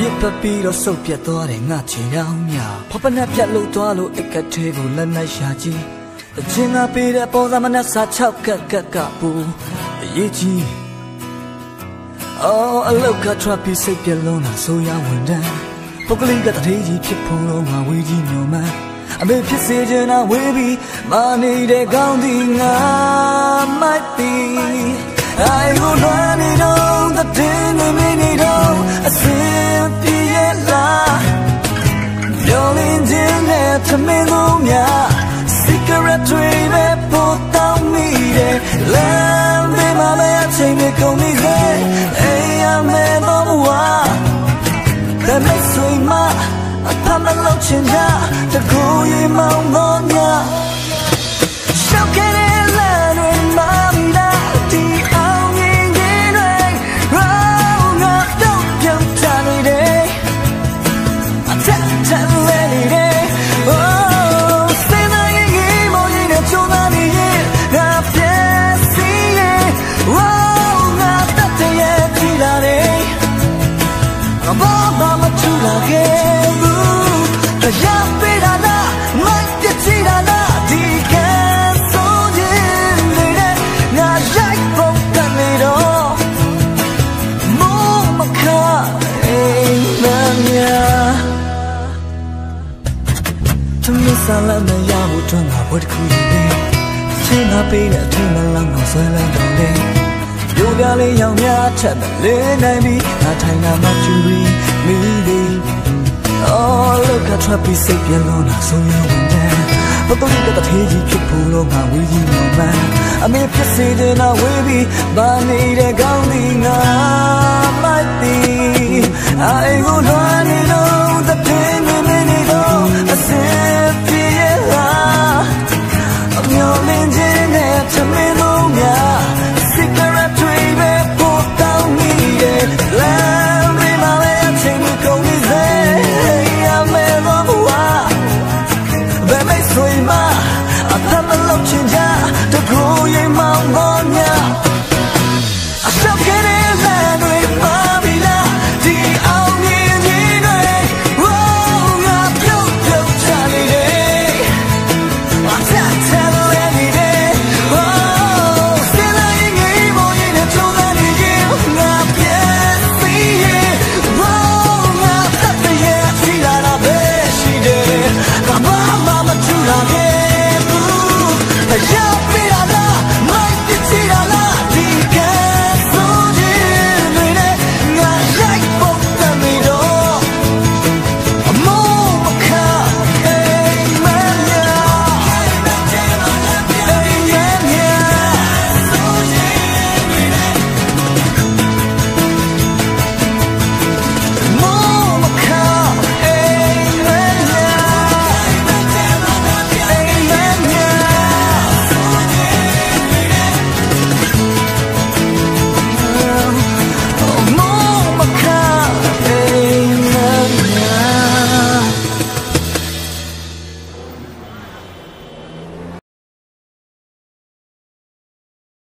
မြစ်ပပီတော့စုပ်ပြတ်သွားတယ်ငါချင်အောင်မြဖပနက်ပြတ်လို့သွားလို့အကတ်သေးကိုလက်နဲ့ရှာကြည့်အချင်းကပေးတဲ့ပေါ်သမနဲ့စာချောက်ကက်ကက်ကပူအရေးကြီးအော်အလောက်ကထပ်ပြီးစိတ်ပြလုံးတာဆိုရဝန်တန်းပုဂ္ဂလိကတထေးကြီးဖြစ်ဖို့လုံးငါဝေးကြီးညိုမှန်းအမေဖြစ်စေချင်တာဝေးပြီးမာနေတဲ့ကောင်းဒီငါမိုက်ပြီအိုင်ကိုလွမ်းနေ ခြင်းနဲ့သမင်းလုံးများ cigarette တွေပဲပို့တောင်းမိတယ်လမ်းတွေမှာပဲအချိန်တွေကုန်နေစေအိမ်ရမယ်တော့ဘဝဒါမဲ့ဆွေမအဖမလောက်ချင်တာတကူရီမောင်းတော့ညရှောက်ခဲ့ ဘာဘာမထူလာခဲ့ဘူးတရားပေးတာလားမိုက်ပြချီတာလားဒီကံဆိုရင်လည်းငါရိုက်ဖို့ကနေတော့မိုးမခအိမ်မမြသမီးစားလမ်းမရဘူးတွန်းတာဘွတ်တစ်ခုနေချင်းငါပေးတဲ့အထင်မလန်းတော့ဆွဲလန်းတော့လေ ပြိုပြလေးရောင်များထက်မလေးနိုင်ပြီငါထိုင်တာမှကျူပြီးမိသည် Oh look at trap be sick ပြန်လို့နာဆိုရဝင်တယ်ဘတော်ကတထေးကြီးဖြစ်ဖို့တော့ငါဝေးကြီးမောင်မန်းအမေဖြစ်စေတဲ့နာဝေးပြီးဘာနေတဲ့ကောင်းဒီငါမိုက်တီအိုင်ကို my voice